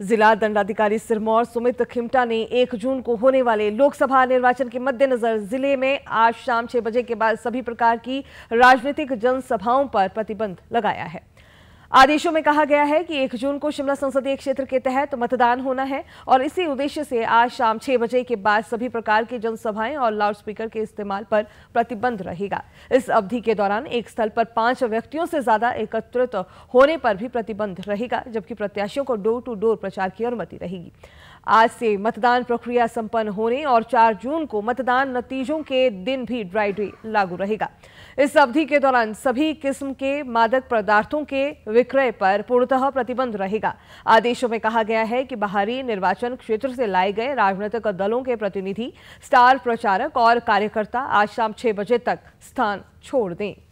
जिला दंडाधिकारी सिरमौर सुमित खिमटा ने 1 जून को होने वाले लोकसभा निर्वाचन के मद्देनजर ज़िले में आज शाम छह बजे के बाद सभी प्रकार की राजनीतिक जनसभाओं पर प्रतिबंध लगाया है। आदेशों में कहा गया है कि एक जून को शिमला संसदीय क्षेत्र के तहत मतदान होना है और इसी उद्देश्य से आज शाम छह बजे के बाद सभी प्रकार की जनसभाएँ और लाउडस्पीकर के इस्तेमाल पर प्रतिबंध रहेगा। इस अवधि के दौरान एक स्थल पर पाँच व्यक्तियों से ज़्यादा एकत्रित होने पर भी प्रतिबंध रहेगा, जबकि प्रत्याशियों को डोर टू डोर प्रचार की अनुमति रहेगी। आज से मतदान प्रक्रिया संपन्न होने और 4 जून को मतदान नतीजों के दिन भी ड्राई डे लागू रहेगा। इस अवधि के दौरान सभी किस्म के मादक पदार्थों के विक्रय पर पूर्णतः प्रतिबंध रहेगा। आदेशों में कहा गया है कि बाहरी निर्वाचन क्षेत्र से लाए गए राजनीतिक दलों के प्रतिनिधि, स्टार प्रचारक और कार्यकर्ता आज शाम छह बजे तक स्थान छोड़ दें।